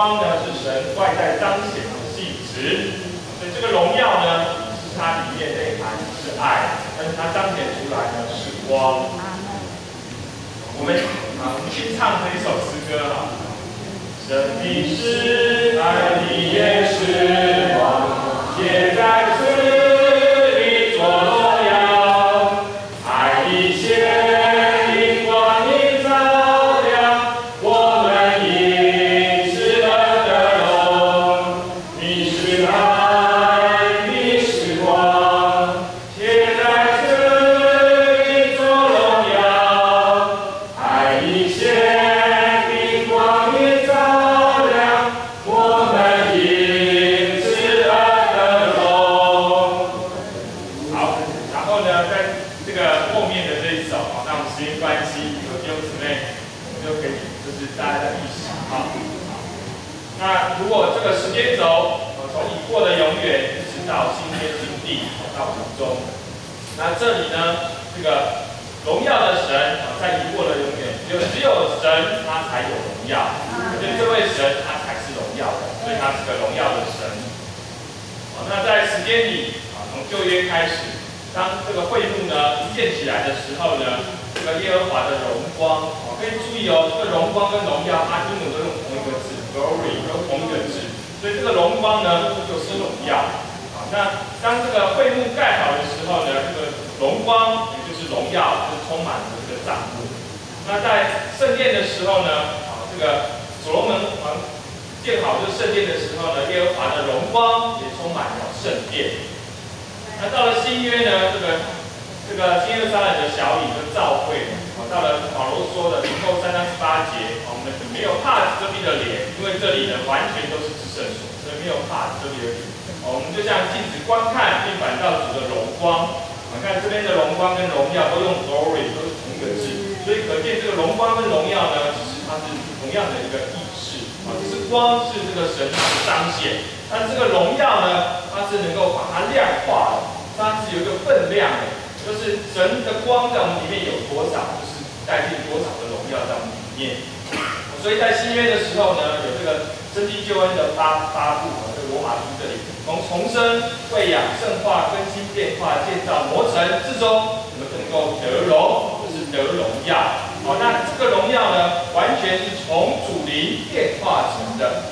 光呢是神外在彰显的性质。所以这个荣耀呢，是它里面内涵是爱，但是它彰显出来呢是光。我们啊，我们去唱这一首诗歌哈。生命是爱，你也是光，也在此来的时候呢，这个耶和华的荣光，哦，可以注意哦，这个荣光跟荣耀，它英文都用同一个字，glory 都同一个字，所以这个荣光呢就是荣耀。好，那当这个会幕盖好的时候呢，这个荣光也就是荣耀，就充满了这个帐幕。那在圣殿的时候呢，啊，这个所罗门王建好这个圣殿的时候呢，耶和华的荣光也充满了圣殿。那到了新约呢，这个这个新耶路撒冷的小里的教会，啊，到了保罗说的零后三章十八节，我们没有怕遮蔽的脸，因为这里呢完全都是至圣所，所以没有怕遮蔽的脸。我们就像镜子观看，并反照主的荣光。啊，看这边的荣光跟荣耀都用 glory，都是同一个字，所以可见这个荣光跟荣耀呢，其实它是同样的一个意识。啊，只是光是这个神的彰显，但这个荣耀呢，它是能够把它量化的，它是有一个分量的，神的光在我们里面有多少，就是带进多少的荣耀在我们里面。所以在新约的时候呢，有这个生机救恩的发发布啊，这个罗马书这里，从重生、喂养、圣化、更新、变化、建造、磨成，至终我们能够得荣，就是得荣耀。好，那这个荣耀呢，完全是从主灵变化成的。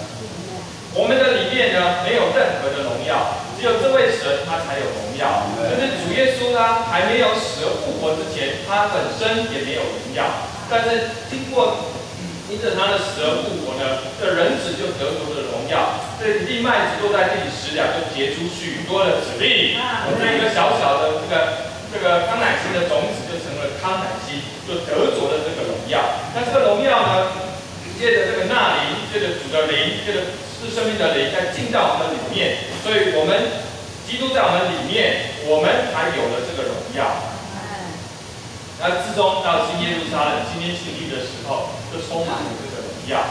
我们的里面呢，没有任何的荣耀，只有这位神他才有荣耀。就是主耶稣呢，还没有死而复活之前，他本身也没有荣耀。但是经过因着他的死而复活呢，这人子就得着了荣耀。这粒麦子落在地里食了，就结出许多的籽粒。这一个小小的这个这个康乃馨的种子，就成了康乃馨，就得着了这个荣耀。那这个荣耀呢，借着这个纳灵，借着主的灵，借着是生命的灵，在进到我们里面，所以我们基督在我们里面，我们才有了这个荣耀。那自从到新耶路撒冷、新天新地的时候，就充满了这个荣耀。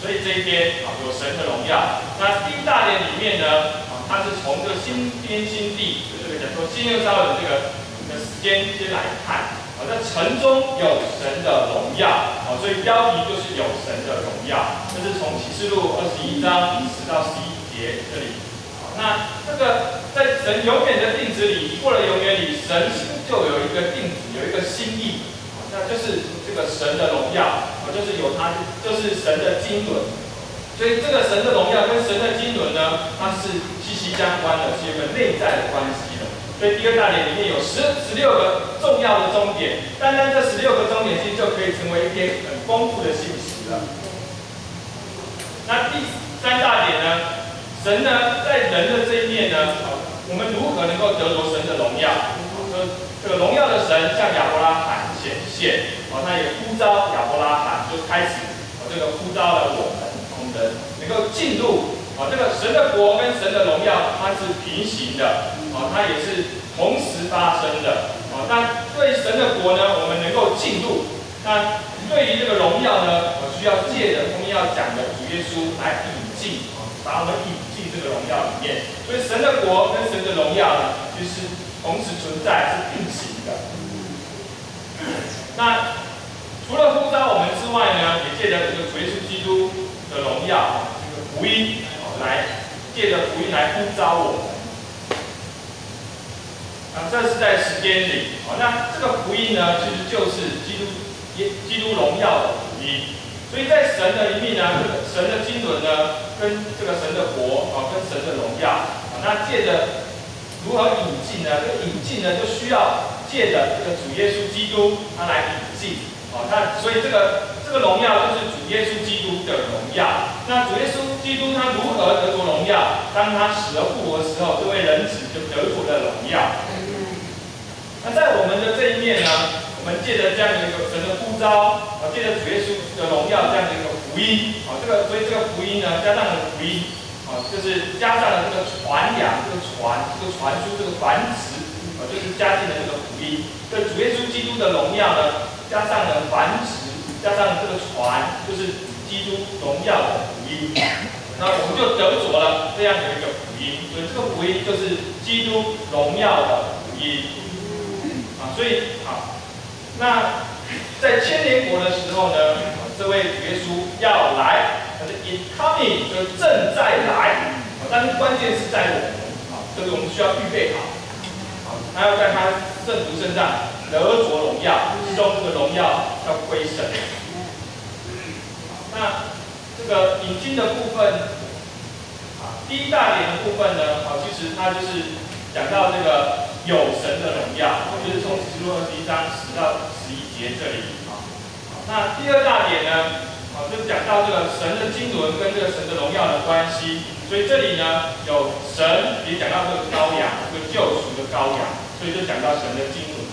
所以这一边啊，有神的荣耀。那第一大点里面呢，啊，它是从这个新天新地，就这个讲说新耶路撒冷这个的时间先来看。啊，在城中有神的荣耀。啊，所以标题就是有神的荣耀。这是从启示录二十一章十到十一节这里。好那这个在神永远的定旨里，过了永远里，神就有一个定旨，有一个心意，那就是这个神的荣耀，啊，就是有它，就是神的经纶。所以这个神的荣耀跟神的经纶呢，它是息息相关的，是有个内在的关系的。所以第二大点里面有十十六个要的终点，单单这十六个终点其实就可以成为一篇很丰富的信息了。那第三大点呢？神呢，在人的这一面呢，我们如何能够得着神的荣耀？这个荣耀的神向亚伯拉罕显现，哦，他也呼召亚伯拉罕，就开始哦，这个呼召了我们，我们能够进入哦，这个神的国跟神的荣耀，它是平行的，哦，它也是同时发生的，那对神的国呢，我们能够进入，那对于这个荣耀呢，我需要借着后面要讲的主耶稣来引进。把我们引进这个荣耀里面。所以神的国跟神的荣耀呢，就是同时存在，是并行的。那除了呼召我们之外呢，也借着这个耶稣基督的荣耀，这个福音来借着福音来呼召我们。这是在时间里。好，那这个福音呢，其实就是基督耶基督荣耀的福音。所以在神的里面呢，这个神的经纶呢，跟这个神的国啊，跟神的荣耀啊，那借着如何引进呢？这个引进呢，就需要借着这个主耶稣基督他来引进。好，那所以这个这个荣耀就是主耶稣基督的荣耀。那主耶稣基督他如何得着荣耀？当他死而复活的时候，这位人子就得着了荣耀。那在我们的这一面呢，我们借着这样的一个神的呼召，啊，借着主耶稣的荣耀这样的一个福音，啊，这个所以这个福音呢，加上了福音，啊，就是加上了这个传扬，这个传，这个传输，这个繁殖，啊，就是加进了这个福音。这主耶稣基督的荣耀呢？加上了繁殖，加上这个传，就是基督荣耀的福音，那我们就得着了这样的一个福音。所以这个福音就是基督荣耀的福音。所以好，那在千年国的时候呢，这位耶稣要来，他是 incoming，就正在来。但是关键是在我们啊，这个我们需要预备好，好，他要在他圣徒身上。得着荣耀，其中这个荣耀要归神。那这个引经的部分，啊，第一大点的部分呢，啊，其实它就是讲到这个有神的荣耀，就是从十录二十一章十到十一节这里，啊，那第二大点呢，啊，就讲到这个神的经纶跟这个神的荣耀的关系，所以这里呢有神，也讲到这个羔羊，这个救赎的羔羊，所以就讲到神的经纶。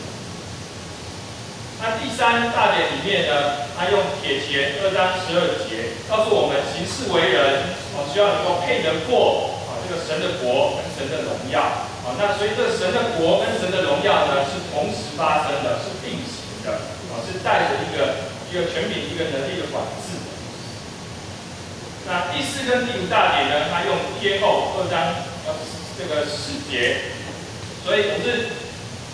那第三大点里面呢，他用铁钱二章十二节告诉我们，行事为人哦，需要能够配得过啊这个神的国跟神的荣耀啊。那所以这神的国跟神的荣耀呢，是同时发生的，是并行的啊，是带着一个一个权柄、一个能力的管制。那第四跟第五大点呢，他用贴后二章呃这个四节，所以我们是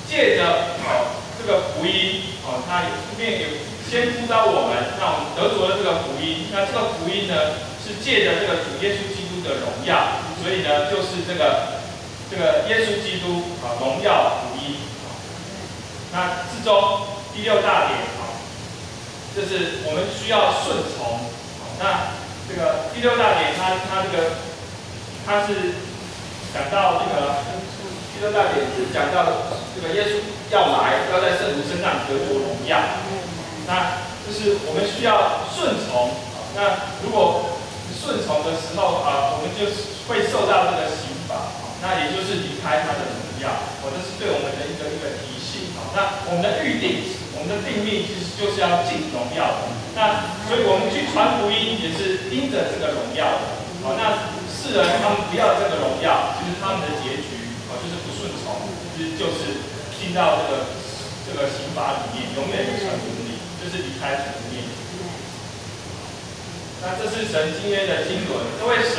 借着啊。这个福音哦，它有面有先呼召我们，让我们得着了这个福音。那这个福音呢，是借着这个主耶稣基督的荣耀，所以呢，就是这个这个耶稣基督啊荣耀福音。那之中第六大点啊，就是我们需要顺从。那这个第六大点，它它这个它是讲到这个第六大点是讲到这个耶稣。要来，要在圣徒身上得着荣耀。那就是我们需要顺从。那如果顺从的时候啊，我们就会受到这个。那也就是离开他的荣耀。我这是对我们的一个一个提醒哦。那我们的预定，我们的定命其实就是要进荣耀的。那所以我们去传福音也是盯着这个荣耀的。好，那世人他们不要这个荣耀，其实他们的结局啊就是不顺从，其实就是。进到这个这个刑法里面，永远的传福音，就是离开主面。那这是神今天的经纶，这位神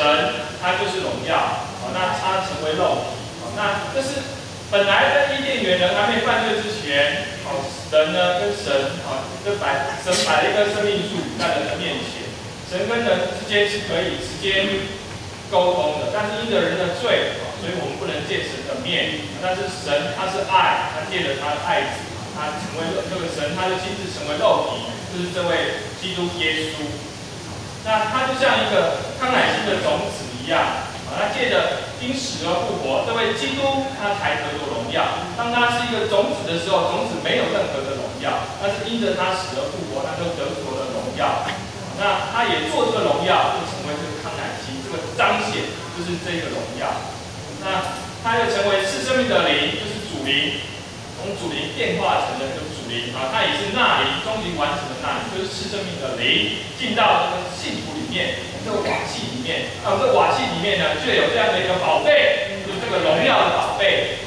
他就是荣耀，哦，那他成为肉体，好，那这是本来在伊甸园人还没犯罪之前，好，人呢跟神，好，就摆神摆了一个生命树在人的面前，神跟人之间是可以直接沟通的，但是因着人的罪。所以我们不能见神的面，但是神他是爱，他借着他的爱子，他成为肉这个神，他就亲自成为肉体，就是这位基督耶稣。那他就像一个康乃馨的种子一样，啊，他借着因死而复活，这位基督他才得着荣耀。当他是一个种子的时候，种子没有任何的荣耀，但是因着他死而复活，他就得着了荣耀。那他也做这个荣耀，就成为这个康乃馨，这个彰显就是这个荣耀。那他又成为是生命的灵，就是主灵，从主灵变化成的这个主灵啊，他也是那灵，终极完成的那灵，就是是生命的灵，进到这个信徒里面，这个瓦器里面，啊，这瓦器里面呢，就有这样的一个宝贝，就是这个荣耀的宝贝，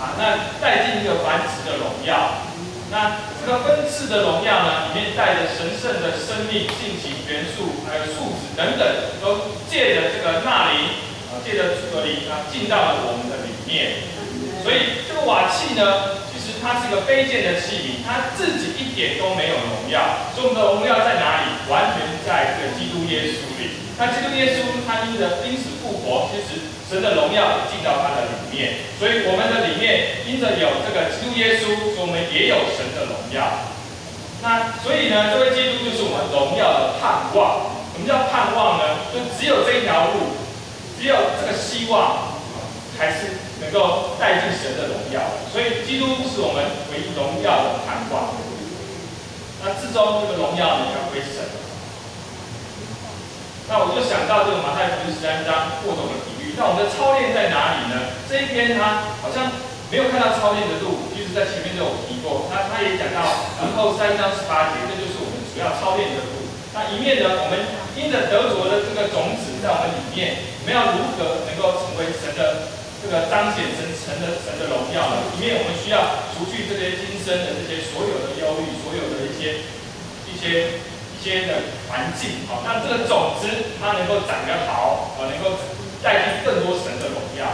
啊，那带进一个繁殖的荣耀。那这个分次的荣耀呢，里面带着神圣的生命、性情、元素，还有素质等等，都借着这个纳灵啊，借着主的灵啊，进到了我们的里面。所以这个瓦器呢，其实它是一个卑贱的器皿，它自己一点都没有荣耀。所以我们的荣耀在哪里？完全在这个基督耶稣里。那基督耶稣他因着因此复活，其实神的荣耀进到他的里面。所以我们的里面因着有这个基督耶稣，我们也有神的荣耀。那所以呢，这位基督就是我们荣耀的盼望。什么叫盼望呢？就只有这一条路，只有这个希望。还是能够带进神的荣耀，所以基督是我们唯一荣耀的盼望。那至终这个荣耀呢要归神。那我就想到这个马太福音十三章过种的比喻。那我们的操练在哪里呢？这一篇他好像没有看到操练的路，其实在前面都有提过。那他也讲到，然后三章十八节，这就是我们主要操练的路。那一面呢，我们因着得着的这个种子在我们里面，我们要如何能够成为神的？这个彰显神神的神的荣耀呢？一面我们需要除去这些今生的这些所有的忧虑，所有的一些一些接的环境，好，让这个种子它能够长得好，啊，能够带进更多神的荣耀。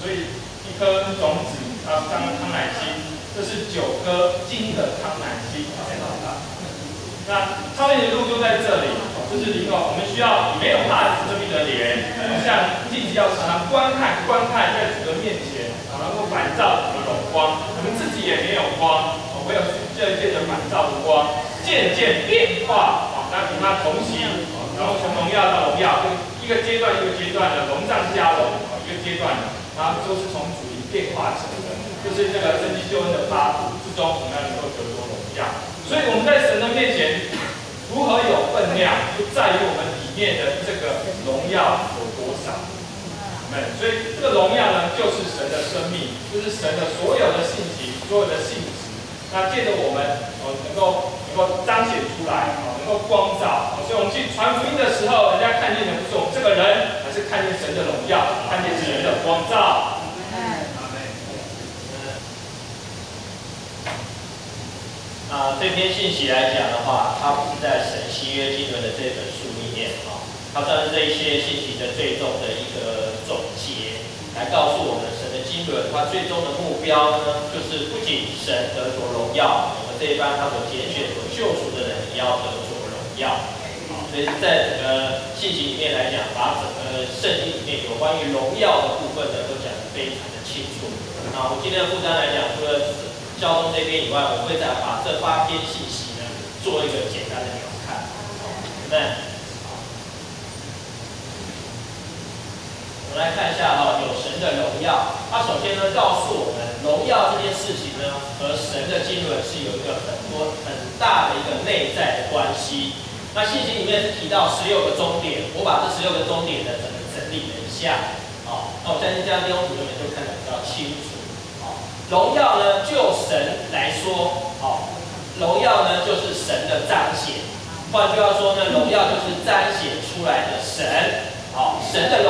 所以一颗种子啊，当康乃馨，这是九颗金的康乃馨，看到吗？那超越的路就在这里。这是灵哦，我们需要没有帕子遮蔽的脸，像镜子要常常观看、观看在主的面前，啊，能够反照主的荣光。我们自己也没有光，哦，没有这一的反照的光，渐渐变化，啊，那与它同行，然后从荣耀到荣耀，一个阶段一个阶段的龙上加龙，啊，一个阶段的，然后都是从主灵变化成的，就是这个生机救恩的发布之中，我们要能够得着荣耀。所以我们在神的面前。如何有分量，就在于我们里面的这个荣耀有多少。们，所以这个荣耀呢，就是神的生命，就是神的所有的性情，所有的性。那借着我们，哦，能够能够彰显出来，哦，能够光照。所以我们去传福音的时候，人家看见的不是我们这个人，而是看见神的荣耀，看见神的光照。啊，这篇信息来讲的话，它不是在神新约经纶的这本书里面啊，它算是这一些信息的最终的一个总结，来告诉我们神的经纶，它最终的目标呢，就是不仅神得着荣耀，我们这一班他所拣选、所救赎的人也要得着荣耀。所以在整个信息里面来讲，把整个圣经里面有关于荣耀的部分呢，都讲得非常的清楚。那我今天的负担来讲，除了交通这边以外，我会再把这八篇信息呢做一个简单的鸟瞰，好，那好，我来看一下哈，有神的荣耀。它首先呢告诉我们，荣耀这件事情呢和神的经纶是有一个很多很大的一个内在的关系。那信息里面是提到十六个终点，我把这十六个终点呢整个整理了一下，好，那我相信这样弟兄姊妹就看得比较清楚。好荣耀呢，就神来说，好，荣耀呢就是神的彰显。换句话说呢，荣耀就是彰显出来的神，好，神的荣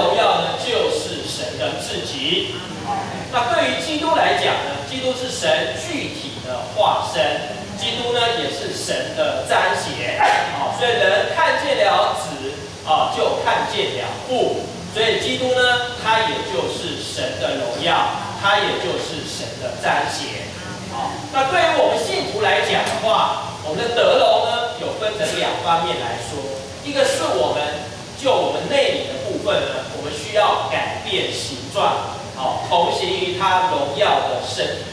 那对于基督来讲呢，基督是神具体的化身，基督呢也是神的彰显。好，所以人看见了子，啊，就看见了父。所以基督呢，他也就是神的荣耀。它也就是神的彰显。好，那对于我们信徒来讲的话，我们的德楼呢，有分成两方面来说。一个是我们就我们内里的部分呢，我们需要改变形状，好，同行于他荣耀的圣体。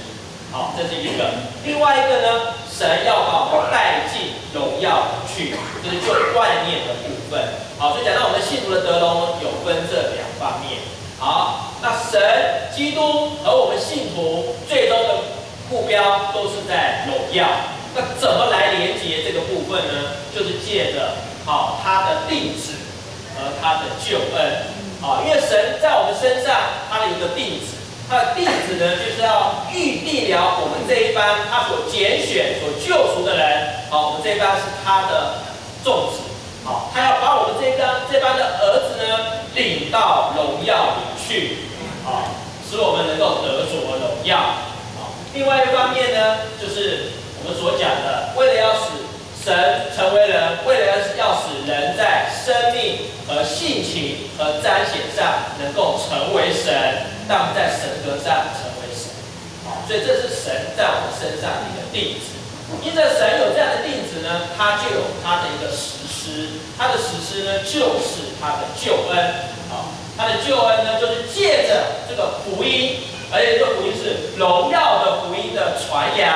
好，这是一个。另外一个呢，神要把我们带进荣耀去，就是就外面的部分。好，所以讲到我们信徒的德隆，有分这两方面。好。那神、基督和我们信徒最终的目标都是在荣耀。那怎么来连接这个部分呢？就是借着好他的定旨和他的救恩。好，因为神在我们身上，他的一个定旨，他的定旨呢，就是要预定了我们这一班他所拣选、所救赎的人。好，我们这一班是他的众子。好，他要把我们这一班这班的儿子呢，领到荣耀里去。啊，使我们能够得着荣耀。啊，另外一方面呢，就是我们所讲的，为了要使神成为人，为了要使人在生命和性情和彰显上能够成为神，但在神格上成为神。好，所以这是神在我们身上的一个定旨。因着神有这样的定旨呢，他就有他的一个实施，他的实施呢就是他的救恩。好，他的救恩呢就是借着这个福音，而且这个福音是荣耀的福音的传扬，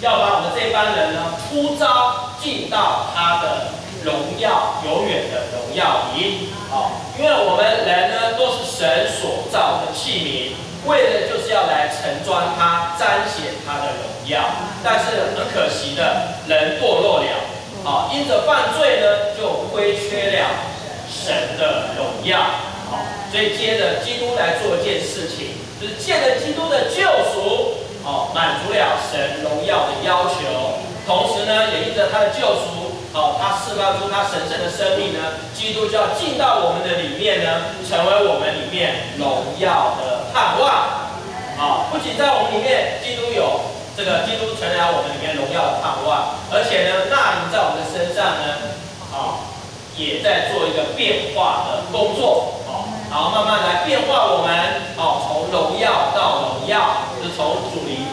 要把我们这帮人呢呼召进到他的。荣耀永远的荣耀里，好，因为我们人呢都是神所造的器皿，为的就是要来盛装它，彰显他的荣耀。但是很可惜的，人堕落了，好，因着犯罪呢，就亏缺了神的荣耀，好，所以接着基督来做一件事情，就是借着基督的救赎，哦，满足了神荣耀的要求，同时呢，也因着他的救赎。哦，他释放出他神圣的生命呢，基督就要进到我们的里面呢，成为我们里面荣耀的盼望。哦，不仅在我们里面，基督有这个基督成了我们里面荣耀的盼望，而且呢，那灵在我们的身上呢，啊，也在做一个变化的工作。好，然后慢慢来变化我们，哦，从荣耀到荣耀，是从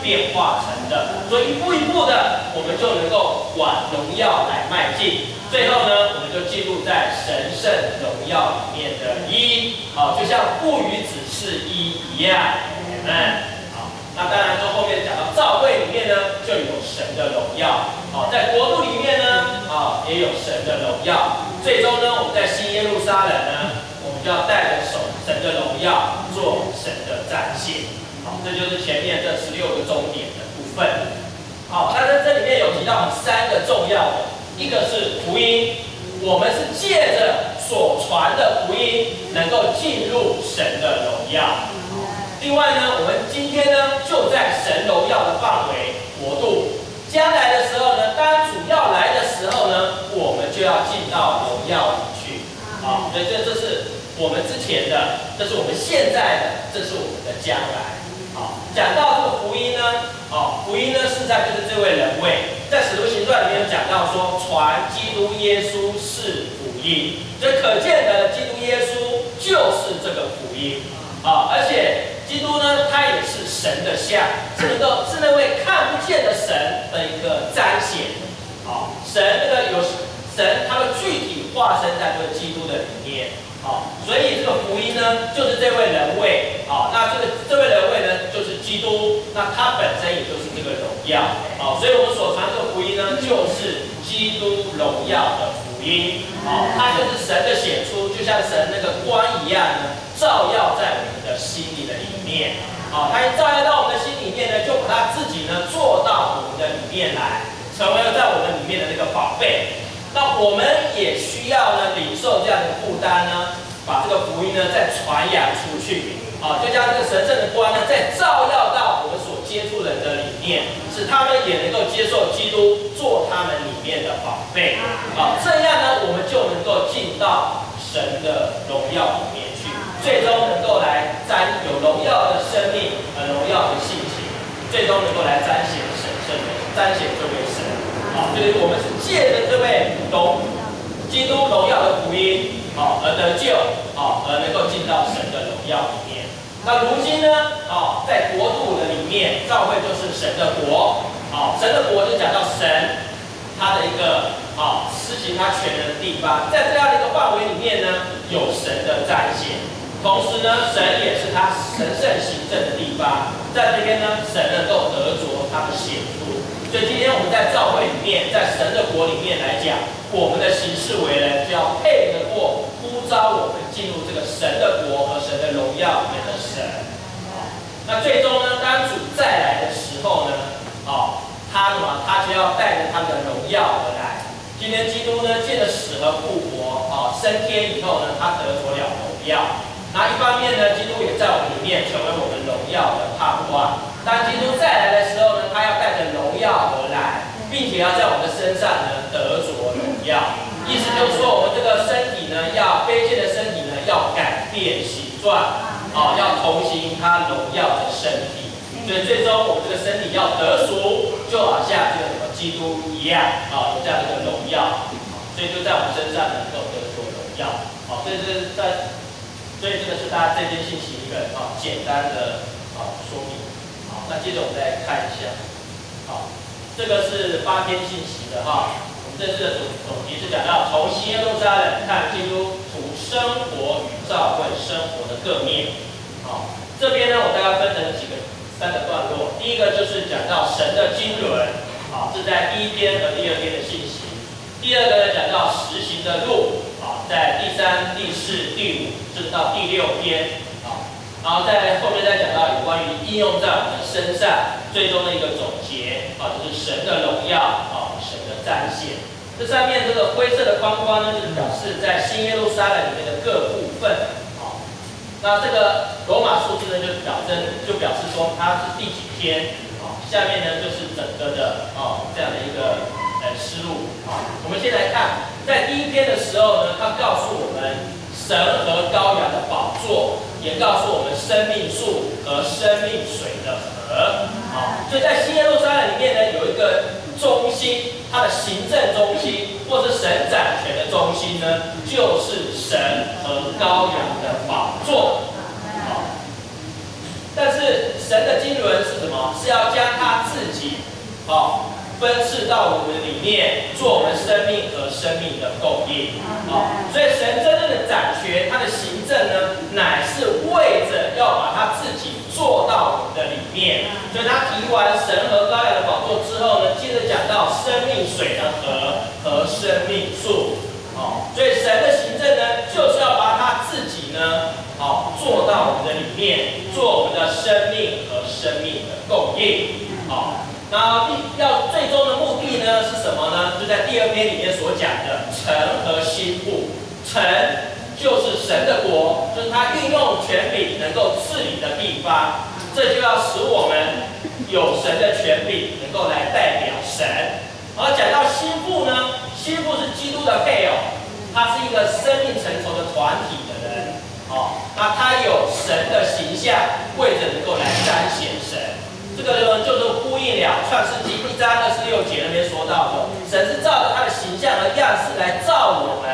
变化成的。所以一步一步的，我们就能够往荣耀来迈进。最后呢，我们就进入在神圣荣耀里面的一，好，就像父与子是一一样。嗯，好，那当然就后面讲到教会里面呢，就有神的荣耀。好，在国度里面呢，啊，也有神的荣耀。最终呢，我们在新耶路撒冷呢，我们就要带着手神的荣耀做神的展现。好，这就是前面这十六个终点的部。分好，那在这里面有提到三个重要的，一个是福音，我们是借着所传的福音能够进入神的荣耀。另外呢，我们今天呢就在神荣耀的范围国度，将来的时候呢，当主要来的时候呢，我们就要进到荣耀里去。好，所以这这是我们之前的，这是我们现在的，这是我们的将来。讲到这个福音呢。哦，福音呢，实在就是这位人位，在使徒行传里面讲到说，传基督耶稣是福音，所以可见的基督耶稣就是这个福音啊，而且基督呢，他也是神的像，是能够是那位看不见的神的一个彰显啊，神那个有神，他会具体化身在这个基督的里面。好，所以这个福音呢，就是这位人位。好，那这个这位人位呢，就是基督。那他本身也就是这个荣耀。好，所以我们所传这个福音呢，就是基督荣耀的福音。好，它就是神的显出，就像神那个光一样呢，照耀在我们的心里的里面。好，它一照耀到我们的心里面呢，就把它自己呢做到我们的里面来，成为了在我们里面的那个宝贝。那我们也需要呢，领受这样的负担呢，把这个福音呢再传扬出去，啊，就将这个神圣的光呢再照耀到我们所接触人的里面，使他们也能够接受基督做他们里面的宝贝，啊，这样呢我们就能够进到神的荣耀里面去，最终能够来沾有荣耀的生命和荣耀的性情，最终能够来彰显神圣的彰显这位神。啊就是我们是借着这位荣基督荣耀的福音，哦而得救，哦而能够进到神的荣耀里面。那如今呢，哦在国度的里面，教会就是神的国，哦神的国就讲到神他的一个哦施行他权能的地方，在这样的一个范围里面呢，有神的彰显，同时呢，神也是他神圣行政的地方，在这边呢，神能够得着他的显著。所以今天我们在教会里面，在神的国里面来讲，我们的行事为人就要配得过呼召我们进入这个神的国和神的荣耀里面的神。那最终呢，当主再来的时候呢，哦，他什么？他就要带着他的荣耀而来。今天基督呢，借着死和复活，哦，升天以后呢，他得着了荣耀。那一方面呢，基督也在我们里面成为我们荣耀的盼望。当基督再来的时候呢，他要带着荣耀而来，并且要在我们的身上呢得着荣耀。意思就是说，我们这个身体呢，要卑贱的身体呢，要改变形状，啊，要同行他荣耀的身体。所以最终我们这个身体要得赎，就好像这个什么基督一样，啊，有这样的一个荣耀。所以就在我们身上能够得着荣耀。好，所以这是在，所以这个是大家这篇信息一个啊简单的啊说明。好，那接着我们再看一下，好，这个是八篇信息的哈。我们这次的总总题是讲到从新耶路撒冷看基督徒生活与教会生活的各面。好，这边呢我大概分成几个三个段落。第一个就是讲到神的经纶，好，是在第一篇和第二篇的信息。第二个呢讲到实行的路。好在第三、第四、第五，甚至到第六篇，然后在后面再讲到有关于应用在我们的身上，最终的一个总结，啊，就是神的荣耀，啊，神的彰显。这上面这个灰色的框框呢，就是表示在新耶路撒冷里面的各部分，啊，那这个罗马数字呢，就表征就表示说它是第几篇，啊，下面呢就是整个的，啊，这样的一个呃思路，啊，我们先来看。在第一篇的时候呢，它告诉我们神和羔羊的宝座，也告诉我们生命树和生命水的河。好，所以在新耶路撒冷里面呢，有一个中心，它的行政中心，或是神掌权的中心呢，就是神和羔羊的宝座。好，但是神的经纶是什么？是要将他自己，好。分赐到我们里面，做我们生命和生命的供应。哦，所以神真正的掌权，他的行政呢，乃是为着要把他自己做到我们的里面。所以他提完神和高雅的宝座之后呢，接着讲到生命水的河和生命树。哦，所以神的行政呢，就是要把他自己呢，哦做到我们的里面，做我们的生命和生命的供应。好。那要最终的目的呢是什么呢？就在第二篇里面所讲的城和心腹。城就是神的国，就是他运用权柄能够治理的地方。这就要使我们有神的权柄，能够来代表神。而讲到心腹呢，心腹是基督的配偶，他是一个生命成熟的团体的人。哦，那他有神的形象，为着能够来彰显。这个呢，就是呼应了创世纪一章二十六节那边说到的，神是照着他的形象和样式来造我们，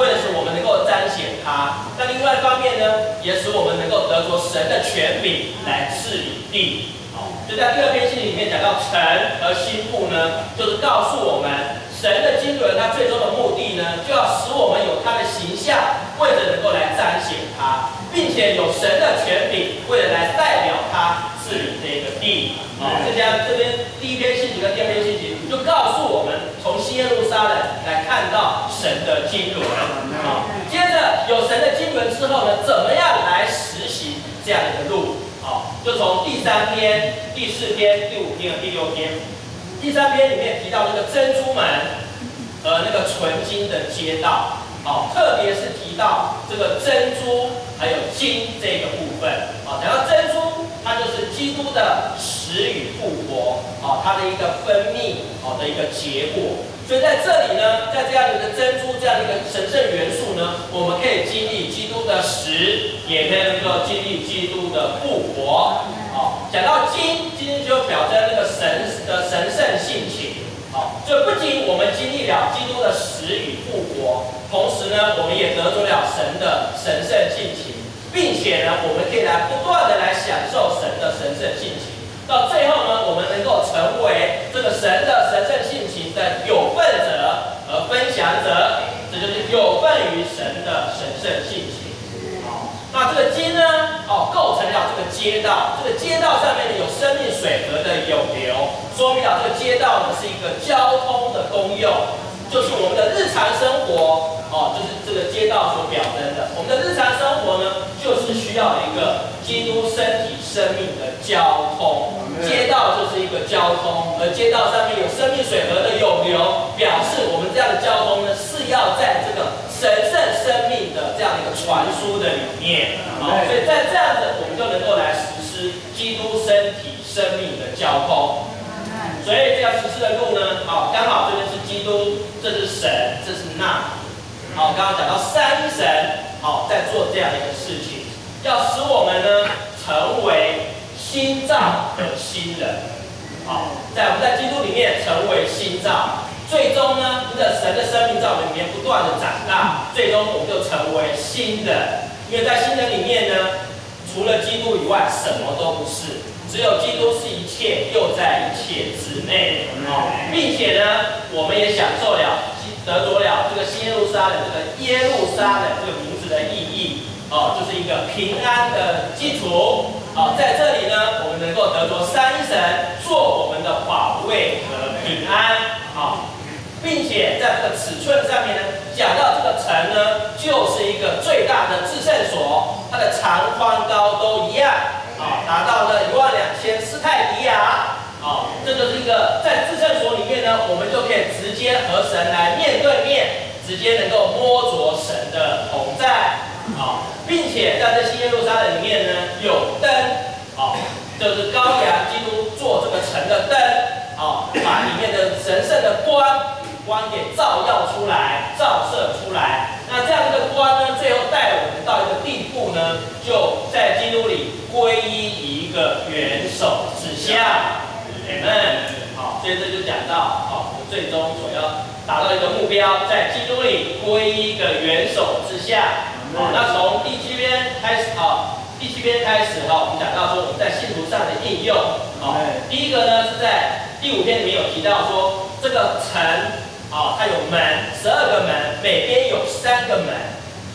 为了使我们能够彰显他。那另外一方面呢，也使我们能够得着神的权柄来治理地。好，就在第二篇信里面讲到城和心腹呢，就是告诉我们神的经纶，它最终的目的呢，就要使我们有他的形象，为了能够来彰显他，并且有神的权柄，为了来代表他。治理这个地，啊，这家这边第一篇信息跟第二篇信息就告诉我们，从新耶路撒冷来看到神的经纶，啊，接着有神的经纶之后呢，怎么样来实行这样的一个路，啊，就从第三篇、第四篇、第五篇和第六篇，第三篇里面提到那个珍珠门和那个纯金的街道，好，特别是提到这个珍珠还有金这个部分，啊，讲到珍珠。它就是基督的死与复活，啊，它的一个分泌，好的一个结果。所以在这里呢，在这样的一个珍珠这样的一个神圣元素呢，我们可以经历基督的死，也可以能够经历基督的复活。好，讲到金，金就表征那个神的神圣性情。好，就不仅我们经历了基督的死与复活，同时呢，我们也得着了神的神圣性情。并且呢，我们可以来不断的来享受神的神圣性情，到最后呢，我们能够成为这个神的神圣性情的有份者和分享者，这就是有份于神的神圣性情。好，那这个经呢，哦，构成了这个街道，这个街道上面呢有生命水河的涌流，说明了这个街道呢是一个交通的功用，就是我们的日常生活，哦，就是这个街道所表征的，我们的日常生活呢。就是需要一个基督身体生命的交通，街道就是一个交通，而街道上面有生命水河的涌流，表示我们这样的交通呢是要在这个神圣生命的这样的一个传输的里面，哦，所以在这样子我们就能够来实施基督身体生命的交通，所以这条实施的路呢，好，刚好这边是基督，这是神，这是那，好，刚刚讲到三神，好，在做这样一个事情。要使我们呢成为心脏的新人，好，在我们在基督里面成为心脏，最终呢，这个神的生命在我们里面不断的长大，最终我们就成为新的。因为在新人里面呢，除了基督以外，什么都不是，只有基督是一切，又在一切之内。哦，并且呢，我们也享受了得着了这个新耶路撒冷这个耶路撒冷这个名字的意义。哦，就是一个平安的基础。好，在这里呢，我们能够得着三神做我们的保卫和平安。好。并且在这个尺寸上面呢，讲到这个城呢，就是一个最大的至圣所，它的长宽高都一样，啊，达到了一万两千斯泰迪亚，啊，这就是一个在自圣所里面呢，我们就可以直接和神来面对面，直接能够摸着神的同在，啊，并且在这新耶路撒冷里面呢，有灯，啊，就是羔羊基督做这个城的灯，啊，把里面的神圣的光。光给照耀出来，照射出来。那这样的光呢，最后带我们到一个地步呢，就在基督里归依一个元首之下。你们好，所以这就讲到，好，我们最终所要达到一个目标，在基督里归依一个元首之下。好，那从第七篇开始，好，第七篇开始，哈，我们讲到说我们在信徒上的应用。好，第一个呢是在第五篇里面有提到说这个城。啊，它有门，十二个门，每边有三个门，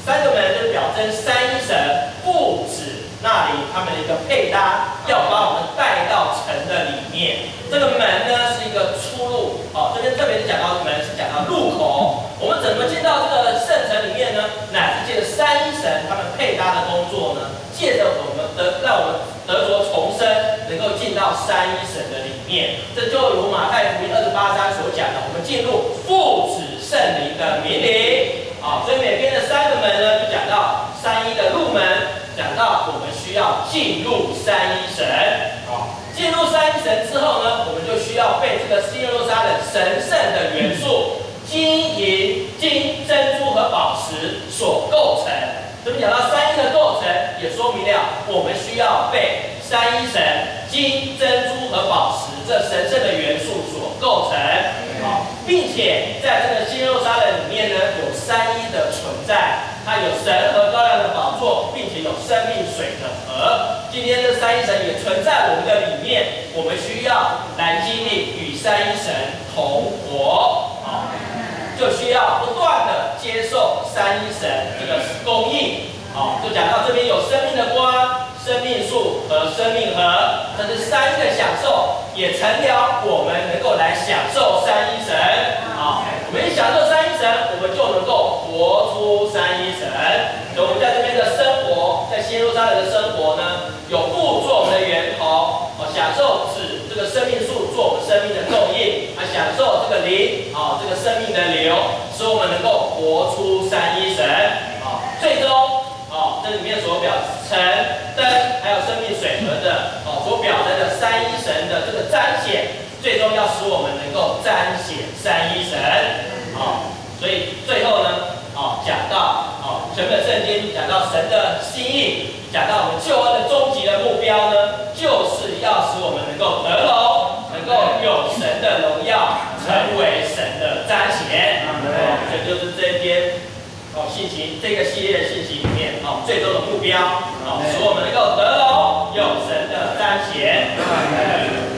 三个门就表征三一神父子那里他们的一个配搭，要把我们带到城的里面。这个门呢是一个出路，哦，这边特别是讲到门是讲到入口。我们怎么进到这个圣城里面呢？乃是借着三一神他们配搭的工作呢？借着我们的让我们得着重生，能够进到三一神的里面。这就如马太福音二十八章所讲的，我们进入父子圣灵的名里。哦，所以每边的三个门呢，就讲到三一的入门，讲到我们需要进入三一神。好，进入三一神之后呢，我们就需要被这个新耶路撒冷神圣的元素金银、金珍珠和宝石所构成。这边讲到三一的构成，也说明了我们需要被三一神金、珍珠和宝石这神圣的元素所构成。好，并且在这个新耶路撒冷里面呢，有三一的存在，它有神和高亮的宝座，并且有生命水的河。今天这三一神也存在我们的里面，我们需要来经历与三一神同活。好。就需要不断的接受三一神这个供应，好，就讲到这边有生命的光、生命树和生命河，这是三个享受，也成了我们能够来享受三一神，好，我们一享受三一神，我们就能够活出三一神。所以我们在这边的生活，在新路上人的生活呢，有布做我们的源头，哦，享受指这个生命树做我们生命的供应，啊，享受这个灵，啊，这个生命的流，使我们能够活出三一神，啊，最终，哦，这里面所表成灯还有生命水河的，哦，所表征的三一神的这个彰显，最终要使我们能够彰显三一神，啊，所以最后呢，啊，讲到哦。整本圣经讲到神的心意，讲到我们救恩的终极的目标呢，就是要使我们能够得荣，能够有神的荣耀，成为神的彰显。哦，这就是这篇哦信息这个系列的信息里面哦最终的目标哦，使我们能够得荣，有神的彰显。